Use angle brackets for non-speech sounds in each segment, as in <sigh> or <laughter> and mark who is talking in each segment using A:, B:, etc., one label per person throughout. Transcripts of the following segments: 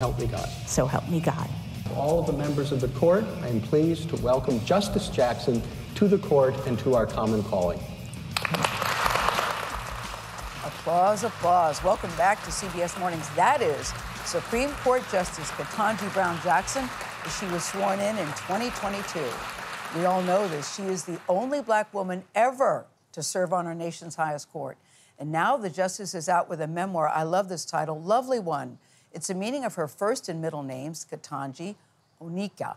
A: Help me God.
B: So help me God.
A: All of the members of the court, I am pleased to welcome Justice Jackson to the court and to our common calling.
C: Applause, applause. Welcome back to CBS Mornings. That is Supreme Court Justice Ketanji Brown Jackson as she was sworn in in 2022. We all know this. She is the only black woman ever to serve on our nation's highest court. And now the justice is out with a memoir. I love this title, Lovely One. It's the meaning of her first and middle names, Ketanji Onyika.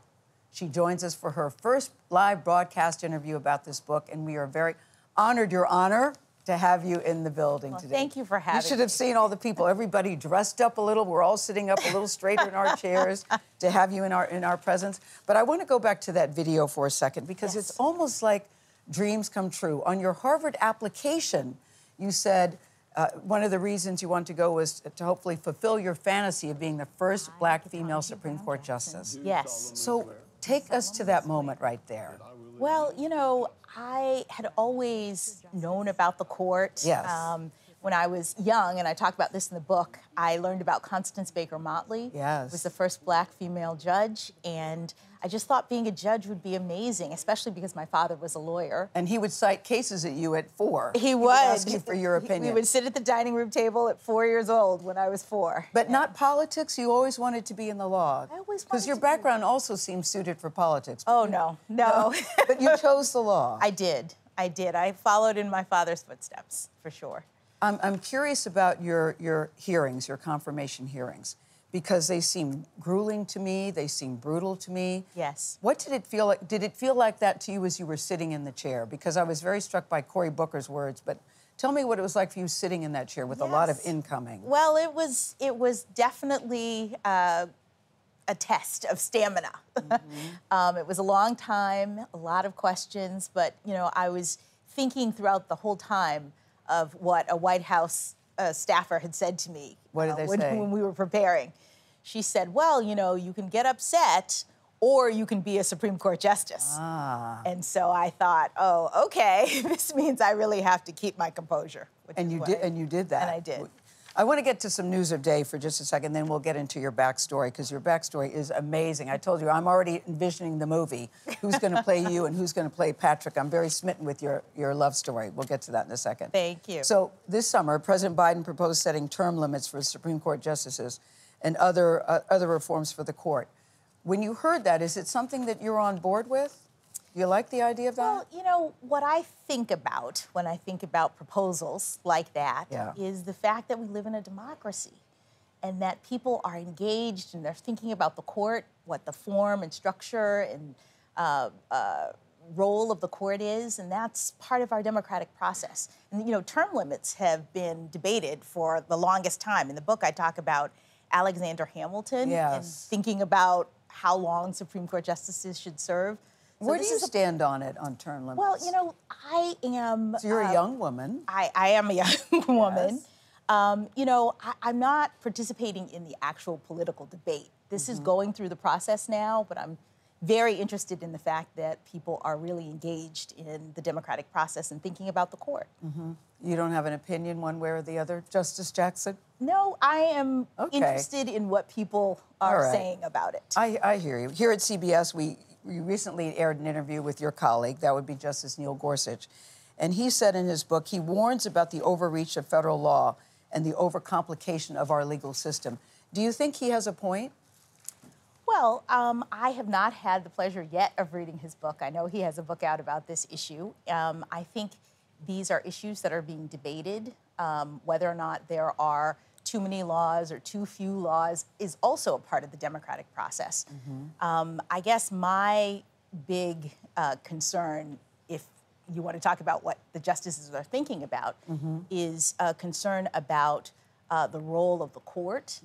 C: She joins us for her first live broadcast interview about this book, and we are very honored, Your Honor, to have you in the building
B: Well,
C: today.
B: thank you for having
C: You should have
B: me.
C: seen all the people, everybody dressed up a little. We're all sitting up a little straighter in our <laughs> chairs to have you in our in our presence. But I want to go back to that video for a second because
B: Yes.
C: it's almost like dreams come true. On your Harvard application, you said uh, one of the reasons you want to go was to hopefully fulfill your fantasy of being the first black female Supreme Court justice.
B: Yes.
C: So take us to that moment right there.
B: Well, you know, I had always known about the court.
C: Yes.
B: Um, when I was young, and I talk about this in the book, I learned about Constance Baker Motley.
C: Yes.
B: Was the first black female judge, and I just thought being a judge would be amazing, especially because my father was a lawyer.
C: And he would cite cases at you at four.
B: He would.
C: ask you for your opinion.
B: We would sit at the dining room table at four years old when I was four.
C: But not politics. You always wanted to be in the law.
B: I always
C: Because your
B: to be-
C: background also seems suited for politics.
B: Oh no, <laughs> no.
C: but you chose the law.
B: I did. I did. I followed in my father's footsteps for sure.
C: I'm, I'm curious about your, your hearings, your confirmation hearings, because they seem grueling to me. They seem brutal to me.
B: Yes.
C: What did it feel like? Did it feel like that to you as you were sitting in the chair? Because I was very struck by Cory Booker's words. But tell me what it was like for you sitting in that chair with a lot of incoming.
B: Well, it was it was definitely uh, a test of stamina. <laughs> um, it was a long time, a lot of questions, but you know, I was thinking throughout the whole time of what a White House uh, staffer had said to me.
C: What did
B: uh,
C: they
B: when,
C: say?
B: when we were preparing? She said, "Well, you know, you can get upset." Or you can be a Supreme Court justice.
C: Ah.
B: And so I thought, oh, okay, <laughs> this means I really have to keep my composure.
C: And you did,
B: I-
C: and you did that.
B: And I did.
C: I want to get to some news of day for just a second, then we'll get into your backstory because your backstory is amazing. I told you I'm already envisioning the movie. Who's going to play <laughs> you and who's going to play Patrick? I'm very smitten with your your love story. We'll get to that in a second.
B: Thank you.
C: So this summer, President Biden proposed setting term limits for Supreme Court justices and other uh, other reforms for the court. When you heard that, is it something that you're on board with? You like the idea of that?
B: Well, you know, what I think about when I think about proposals like that is
C: Yeah.
B: the fact that we live in a democracy and that people are engaged and they're thinking about the court, what the form and structure and uh, uh, role of the court is, and that's part of our democratic process. And, you know, term limits have been debated for the longest time. In the book, I talk about Alexander Hamilton and thinking about how long Supreme Court justices should serve. So
C: Where do you
B: is a
C: stand on it on term limits?
B: well, you know, I am.
C: so you're
B: uh,
C: a young woman.
B: I, I am a young <laughs> woman.
C: Yes.
B: Um, you know, I, I'm not participating in the actual political debate. This
C: Mm-hmm.
B: is going through the process now, but I'm very interested in the fact that people are really engaged in the democratic process and thinking about the court.
C: You don't have an opinion one way or the other, Justice Jackson?
B: No, I am
C: Okay.
B: interested in what people are
C: right.
B: saying about it.
C: I, I hear you. Here at CBS, we, we recently aired an interview with your colleague, that would be Justice Neil Gorsuch. And he said in his book, he warns about the overreach of federal law and the overcomplication of our legal system. Do you think he has a point?
B: Well, um, I have not had the pleasure yet of reading his book. I know he has a book out about this issue. Um, I think these are issues that are being debated. Um, whether or not there are too many laws or too few laws is also a part of the democratic process. Um, I guess my big uh, concern, if you want to talk about what the justices are thinking about, is a concern about uh, the role of the court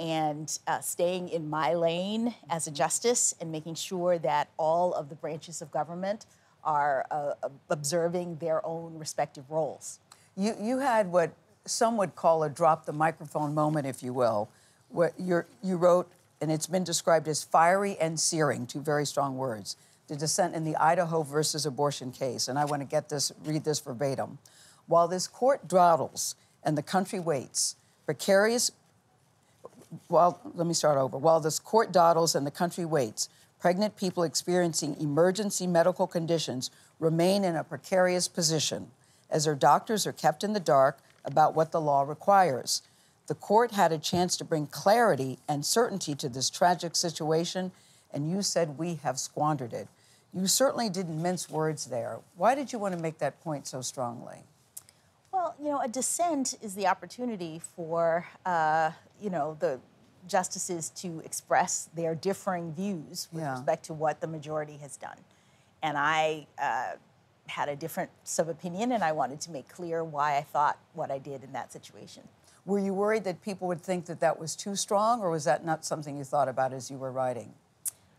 B: and uh, staying in my lane as a justice and making sure that all of the branches of government are uh, observing their own respective roles.
C: You, you had what some would call a drop the microphone moment, if you will. What you wrote, and it's been described as fiery and searing, two very strong words, the dissent in the Idaho versus abortion case. And I want to get this, read this verbatim. While this court dawdles and the country waits, precarious Well, let me start over. While this court dawdles and the country waits, pregnant people experiencing emergency medical conditions remain in a precarious position as their doctors are kept in the dark about what the law requires. The court had a chance to bring clarity and certainty to this tragic situation, and you said we have squandered it. You certainly didn't mince words there. Why did you want to make that point so strongly?
B: Well, you know, a dissent is the opportunity for, uh, you know, the justices to express their differing views with
C: Yeah.
B: respect to what the majority has done. And I uh, had a different sub opinion, and I wanted to make clear why I thought what I did in that situation.
C: Were you worried that people would think that that was too strong, or was that not something you thought about as you were writing?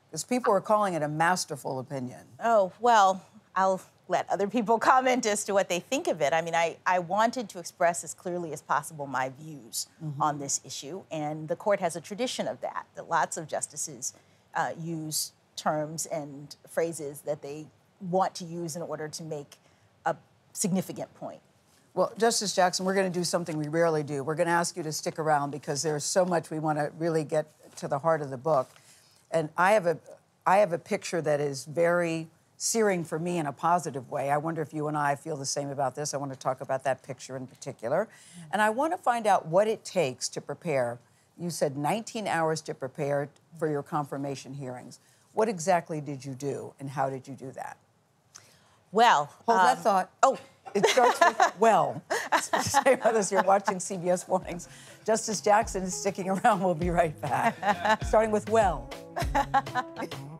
C: Because people were calling it a masterful opinion.
B: Oh, well, I'll let other people <laughs> comment as to what they think of it. I mean, I, I wanted to express as clearly as possible my views on this issue, and the court has a tradition of that, that lots of justices uh, use terms and phrases that they want to use in order to make a significant point.
C: Well, Justice Jackson, we're going to do something we rarely do. We're going to ask you to stick around because there's so much we want to really get to the heart of the book. And I have a, I have a picture that is very searing for me in a positive way. I wonder if you and I feel the same about this. I want to talk about that picture in particular. And I want to find out what it takes to prepare. You said 19 hours to prepare for your confirmation hearings. What exactly did you do, and how did you do that?
B: Well,
C: Hold that
B: um,
C: thought.
B: Oh,
C: It starts with well. Stay with us. You're watching CBS Mornings. Justice Jackson is sticking around. We'll be right back. Starting with well. <laughs>